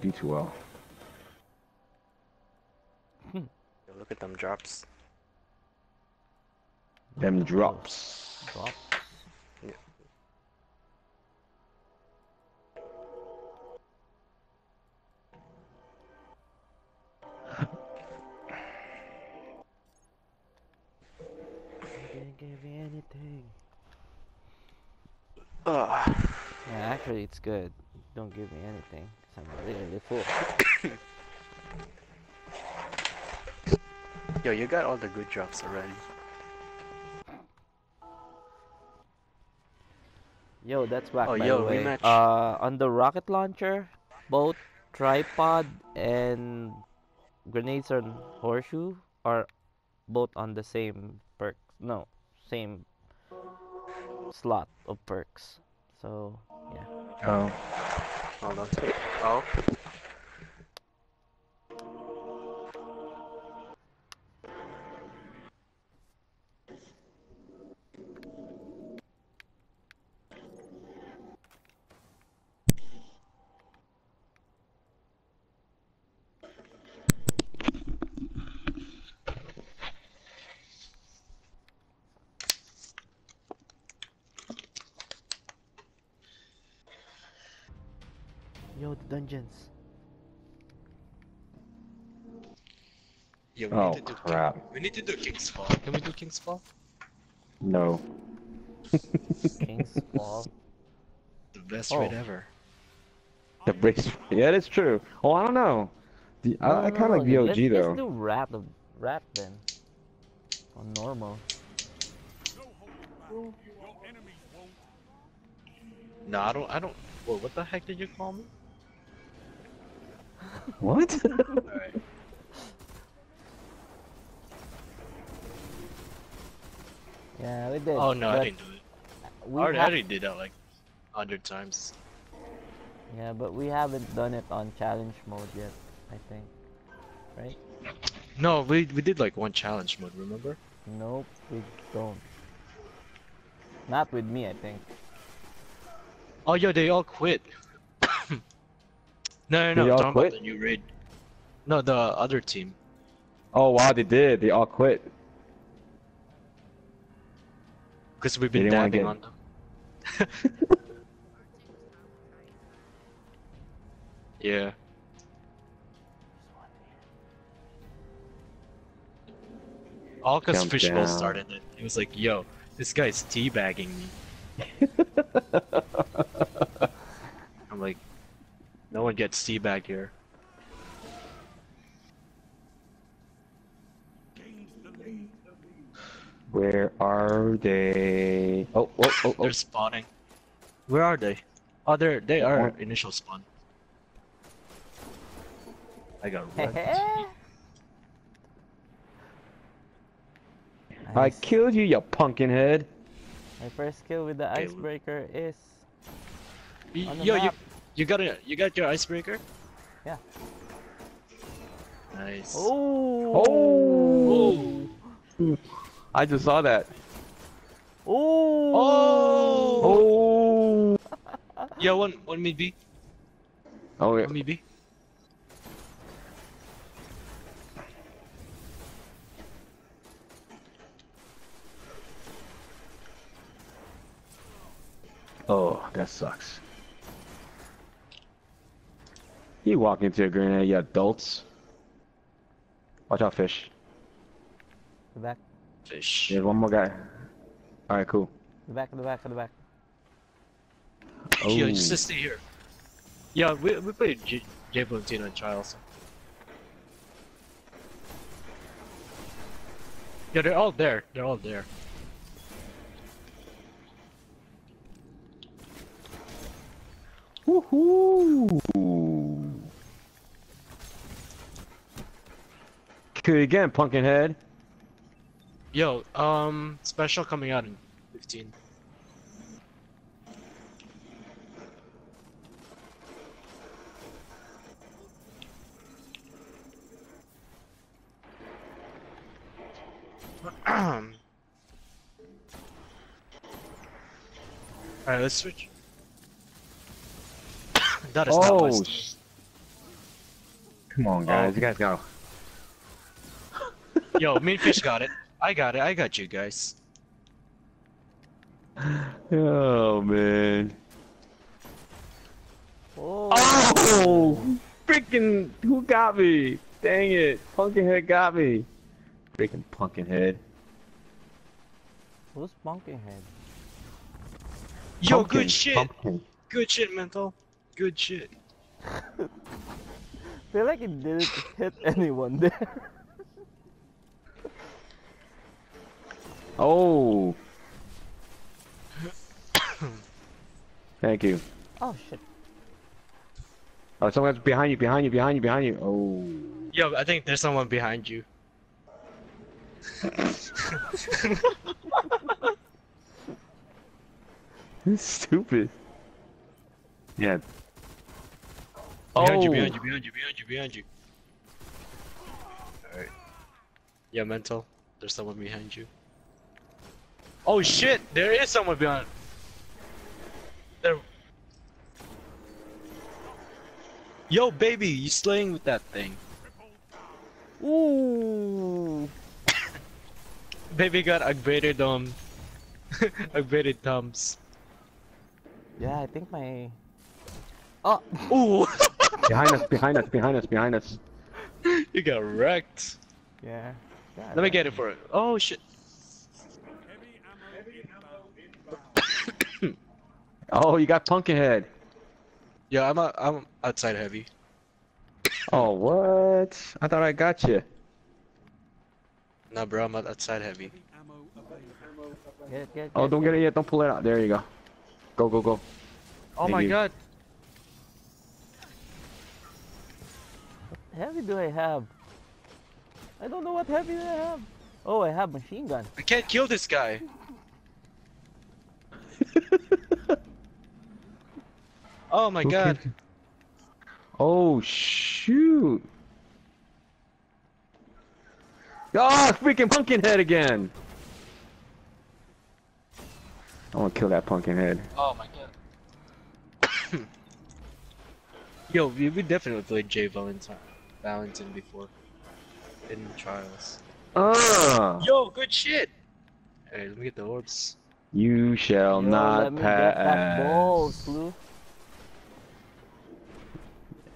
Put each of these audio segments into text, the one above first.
do too well. Hmm. Look at them drops. Them drops. Drop. Didn't give me anything. Ugh. Yeah, actually, it's good. Don't give me anything, i I'm really full. Yo, you got all the good drops already. Yo, that's back Oh, by yo, the way. rematch. Uh, on the rocket launcher, both tripod and grenades on horseshoe are both on the same perk. No, same slot of perks. So yeah. Oh. Hold on. Oh. The dungeons. Yeah, we Oh, need to do crap. We need to do King's Fall. Can we do King's Fall? No. King's Fall. The best Oh. raid ever. The bricks. Yeah, that's true. Oh, I don't know. The, I, I kind of like no, VOG let's, though. Let's do rap, of- rap then. On normal. No, I don't. I don't. Whoa, what the heck did you call me? What? Alright. Yeah, we did. Oh no, I didn't do it. we I already, I already did that like hundred times. Yeah, but we haven't done it on challenge mode yet. I think. Right? No, we we did like one challenge mode. Remember? Nope, we don't. Not with me, I think. Oh yeah, they all quit. No, no, no. I'm talking quit? about the new raid. No, the other team. oh wow, they did. They all quit. Because we've been dabbing get- on them. yeah. All because Fishbowl started it. He was like, yo, this guy's teabagging me. I'm like, no one gets teabagged here. Where are they? Oh, oh, oh, oh. They're spawning. Where are they? Oh, they're, they are Oh. initial spawn. I got Heh red. I killed you, you pumpkin head. My first kill with the Okay, icebreaker is on the Yo, map. you got a, you got your icebreaker? Yeah. Nice. Oh. Oh. I just saw that. Oh. Oh. Oh. Yeah, one, one mid B. Oh, yeah. One mid B. Oh, that sucks. You walk into a grenade, you adults. Watch out, fish. The back, Fish. There's one more guy. Alright, cool. the back, the back, the back. Yo, Oh. just to stay here. Yeah, we, we played J, J Valentino and Trials. Yeah, they're all there. They're all there. Woohoo! Kill again, pumpkin head. Yo, um, special coming out in 15. Alright, let's switch. that is not my Oh, Come on, guys. You guys go. Yo, mean fish got it. I got it. I got you guys. Oh man. Oh, Oh, freaking! Who got me? Dang it! Pumpkinhead got me. Freaking Pumpkinhead. who's Pumpkinhead? Yo, Pumpkin, good shit. Pumpkin. Good shit, mental. Good shit. feel like it didn't hit anyone there. Oh. Thank you. Oh shit. Oh, someone's behind you, behind you, behind you, behind you. Oh. Yo, I think there's someone behind you. Stupid. Yeah. Behind you, Oh. behind you, behind you, behind you, behind you. Alright. Yeah, mental. There's someone behind you. Oh shit! There is someone behind. There. Yo, baby, you slaying with that thing. Ooh. Baby got upgraded um upgraded thumbs. Yeah, I think my. Oh. Ooh, behind us, behind us, behind us, behind us. you got wrecked. Yeah. God Let me get it for it. Oh shit. Oh, you got Pumpkinhead. Yeah, I'm out, I'm outside heavy. Oh, what? I thought I got you. Nah, bro, I'm outside heavy. Get, get, Oh, don't get. get it yet. Don't pull it out. There you go. Go, go, go. Oh Thank my you. god. heavy do I have? I don't know what heavy do I have. Oh, I have machine gun. I can't kill this guy. Oh my Who god. Oh, shoot. Oh, freaking pumpkin head again. I want to kill that pumpkin head. Oh my god. Yo, we, we definitely played Jay Valentine, Valentine before. In trials. Ah, Yo, good shit! Hey, let me get the orbs. you shall Yo, not let me get that ball, pass.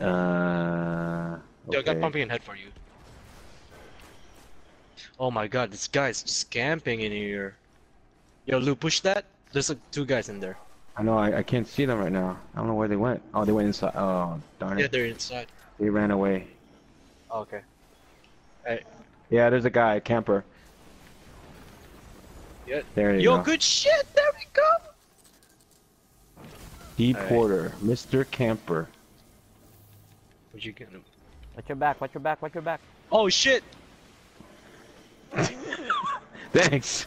Uh, Yo, I got pumping in head for you. Oh my god, this guy's just camping in here. Yo, Lou, push that. There's like two guys in there. I know, I, I can't see them right now. I don't know where they went. Oh, they went inside. Oh, darn it. Yeah, they're inside. They ran away. okay. Hey. Yeah, there's a guy, a camper. Yeah. There you Yo, go. good shit! There we go! D. Porter, Mr. Camper. Where'd you get him? Watch your back, watch your back, watch your back. Oh shit! Thanks.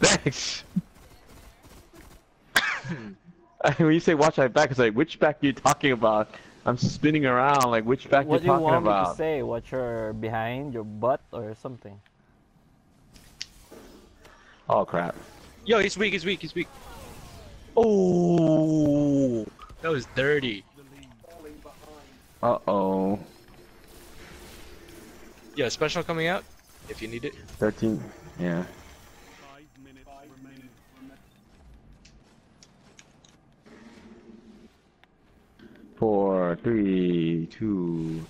Thanks. when you say watch my back, it's like, which back are you talking about? I'm spinning around, like, which back what do you you talking want me to about? say? Watch your behind, your butt, or something? Oh, crap. Yo, he's weak, he's weak, he's weak. Oh, that was dirty. Uh-oh. Yeah, special coming out if you need it. 13. Yeah. Four, three, two.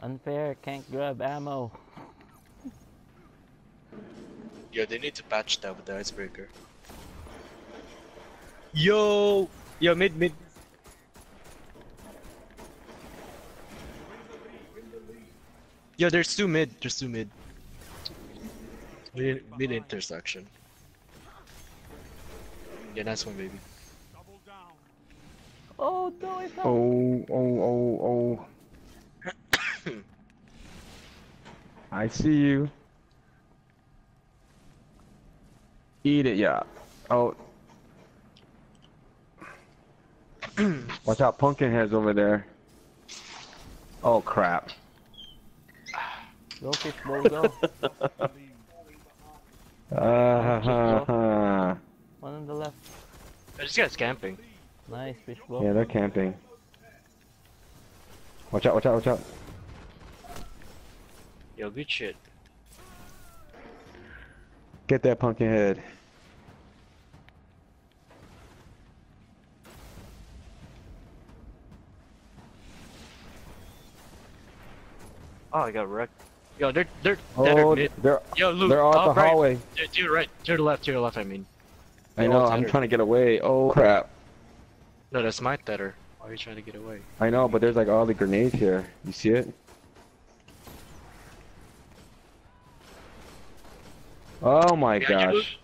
Unfair, can't grab ammo. Yeah, they need to patch that with the icebreaker. Yo, yo, mid, mid. Yo, there's two mid. There's two mid. Mid, mid intersection. Yeah, that's one, baby. Oh no, I fell. Oh, oh, oh, oh. I see you. Eat it, yeah. Oh. Watch out, pumpkin heads over there. Oh, crap. Go fishbowl, go. Uh, ha, ha. One on the left. This guy's camping. Nice fishbowl. Yeah, they're camping. Watch out, watch out, watch out. Yo, good shit. Get that pumpkin head. Oh, I got wrecked. Yo, they're they're dead Oh, or mid. they're Yo, Luke. they're all oh, the right. hallway. To, to your right, to your left, to your left. I mean. I They're know. I'm tether. trying to get away. Oh crap! No, that's my tether. Why are you trying to get away? I know, but there's like all the grenades here. You see it? Oh my Behind you, gosh!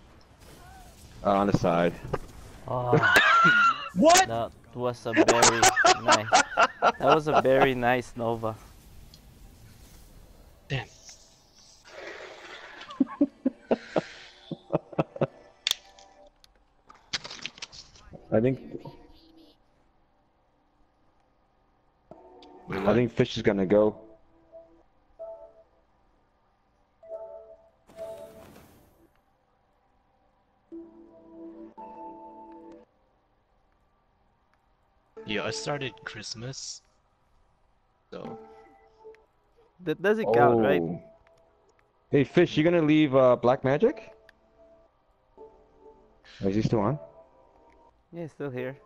Uh, on the side. Oh, What? that was a very nice. That was a very nice Nova. I think Wait, I think Fish is gonna go. Yeah, I started Christmas. So That doesn't count, right? Oh. Hey Fish, you gonna leave uh, Black Magic? Is he still on? Yeah, still here.